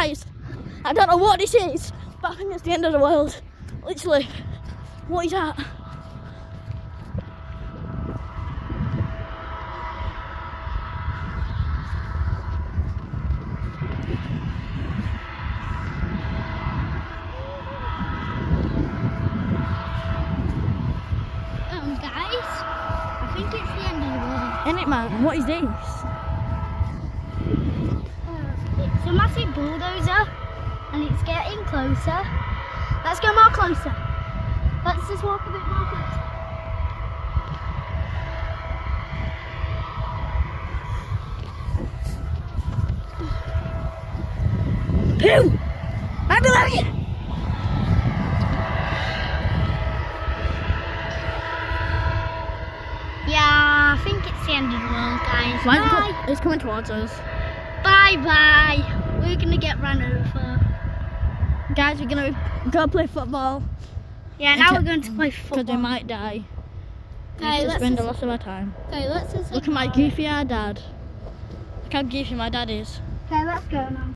Guys, I don't know what this is, but I think it's the end of the world. Literally. What is that? Um, guys, I think it's the end of the world. Isn't it, man? What is this? A massive bulldozer, and it's getting closer. Let's go more closer. Let's just walk a bit more closer. Pooh! Mandalorian! Yeah, I think it's the end of the world, guys. Why is it Bye. it's coming towards us. Bye bye. We're gonna get run over. Guys, we're gonna go play football Yeah, now we're going to play mm, because football. we might die. We Okay, let's spend just- rest of our time. Okay, let's just Look at my goofy our dad. Look how goofy my dad is. Okay, let's go now.